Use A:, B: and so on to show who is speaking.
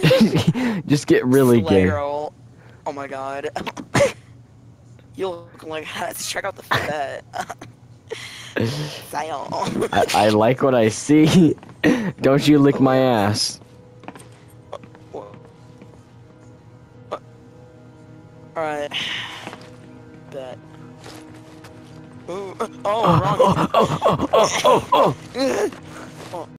A: Just get really gay.
B: Slayer. Oh my god. you look like let's check out the fat.
A: I, I like what I see. Don't you lick my ass.
B: Alright. Bet. Ooh. Oh,
A: Oh,
B: wrong.
A: oh, oh, oh, oh, oh. oh. oh.